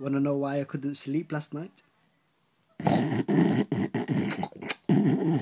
Want to know why I couldn't sleep last night?